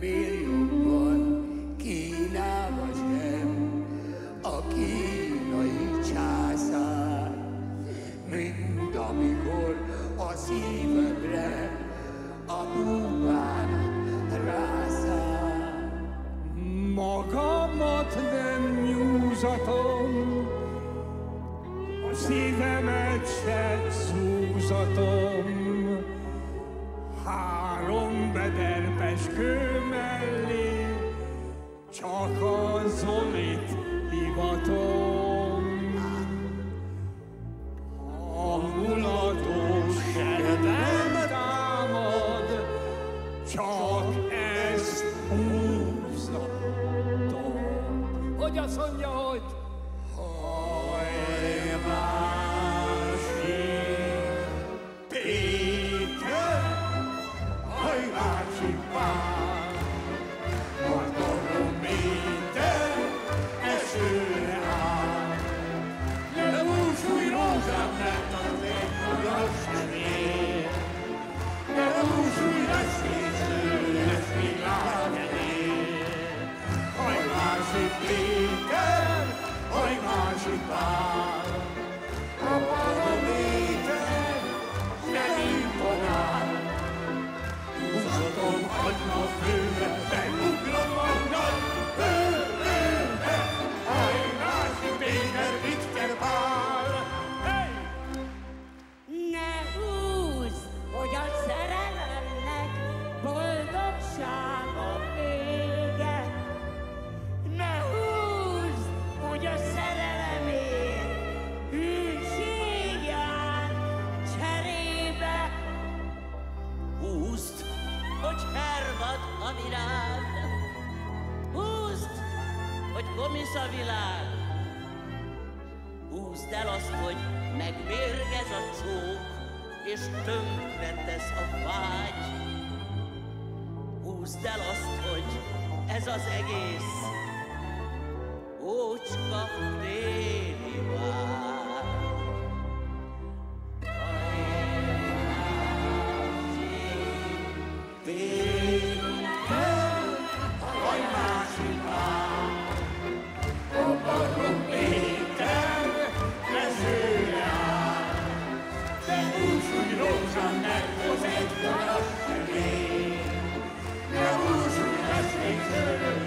nem él jobban Kínába sem a kínai császár, mint amikor a szívemre a búvának rászáll. Magamat nem nyúzatom, a szívemet se szúzatom. Három bederpes kő csak a Zolit hivatom. A mulatós kedvem támad, csak ezt húzatom. Hogy azt mondja, hogy Péter, komisz a világ. Húzd el azt, hogy megmérgez a csók, és tönkre tesz a vágy. Húzd el azt, hogy ez az egész ócska téli vágy. Be Thank you.